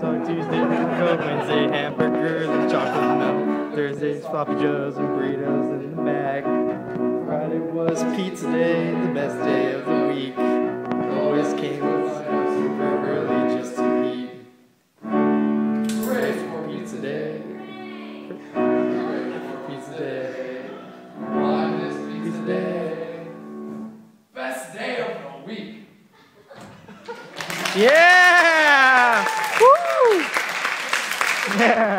hot Tuesday, Coke, Wednesday, hamburgers and chocolate milk. Thursdays, sloppy joes and burritos in the bag. Friday was pizza day, the best day of the week. Always came super early just to eat. Ready for pizza day. For pizza day. Pizza day. Best day of the week. Yeah! Yeah.